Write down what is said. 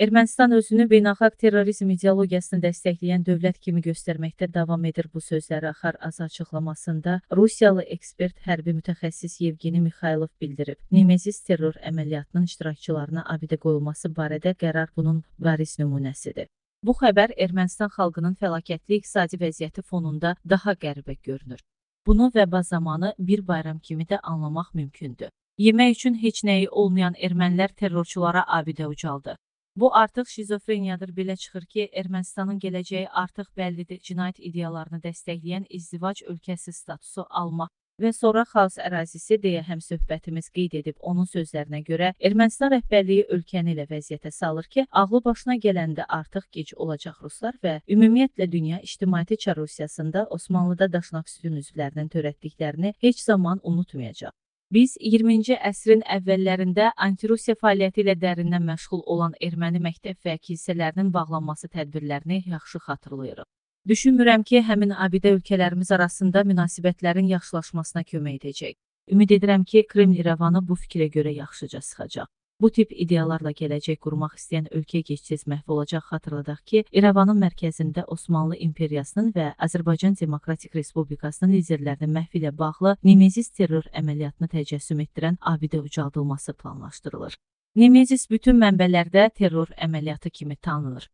Ermənistan özünü beynəlxalq terrorizm ideologiyasını dəstəkləyən dövlət kimi göstərməkdə davam edir bu sözləri Axar Az açıqlamasında Rusiyalı ekspert hərbi mütəxəssis Yevgeni Mixaylov bildirib. Nemezis terror əməliyyatının iştirakçılarına abidə qoyulması barədə qərar bunun bariz nümunəsidir. Bu xəbər Ermənistan xalqının fəlakətli iqtisadi vəziyyəti fonunda daha qəribə görünür. Bunu vəba zamanı bir bayram kimi də anlamaq mümkündür. Yemək üçün heç nəyi olmayan ermənilər terrorçulara abidə ucaldı. Bu artıq şizofreniyadır. Belə çıxır ki, Ermənistanın gələcəyi artıq bəllidir. Cinayət ideyalarını dəstəkləyən izdivac ölkəsi statusu almaq və sonra xalq ərazisi deyə həm söhbətimiz qeyd edib. Onun sözlərinə görə Ermənistan rəhbərliyi ölkəni elə vəziyyətə salır ki, ağlı başına gələndə artıq gec olacaq ruslar və ümumiyyətlə dünya ictimaiyyəti Çar Rusiyasında Osmanlıda daşnaq sütun üzvlərinin törətdiklərini heç zaman unutmayacaq. Biz 20-ci əsrin əvvəllərində antirusiya fəaliyyəti ilə dərindən məşğul olan erməni məktəb və kilsələrinin bağlanması tədbirlərini yaxşı xatırlayırıq. Düşünmürəm ki, həmin abidə ölkələrimiz arasında münasibətlərin yaxşılaşmasına kömək edəcək. Ümid edirəm ki, Kreml İrəvanı bu fikrə görə yaxşıca sıxacaq. Bu tip ideyalarla gələcək qurmaq istəyən ölkə gec-tez məhv olacaq. Xatırladaq ki, İrəvanın mərkəzində Osmanlı İmperiyasının və Azərbaycan Demokratik Respublikasının liderlərinin məhvi ilə bağlı Nemezis terror əməliyyatını təcəssüm etdirən abidə ucaldılması planlaşdırılır. Nemezis bütün mənbələrdə terror əməliyyatı kimi tanınır.